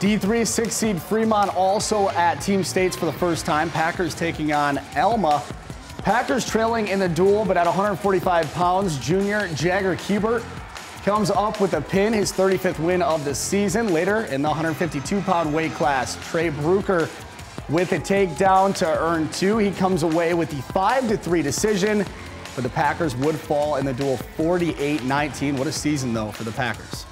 D3 six seed Fremont also at Team States for the first time. Packers taking on Alma. Packers trailing in the duel, but at 145 pounds, junior Jagger Kubert comes up with a pin, his 35th win of the season. Later in the 152 pound weight class, Trey Bruker with a takedown to earn two. He comes away with the 5-3 decision, but the Packers would fall in the duel 48 19. What a season, though, for the Packers.